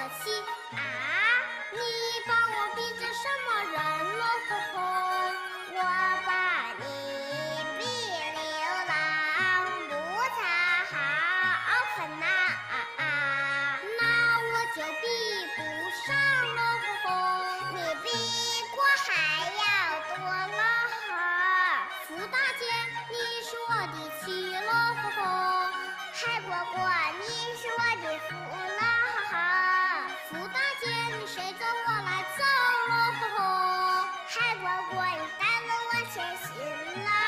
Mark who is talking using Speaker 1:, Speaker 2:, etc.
Speaker 1: 啊你把我比做什么人罗婆婆我把你比流浪不太好粉呐啊啊！那我就比不上罗婆婆你比我还要多老汉福大姐你是我的亲罗婆婆嗨乖乖赢了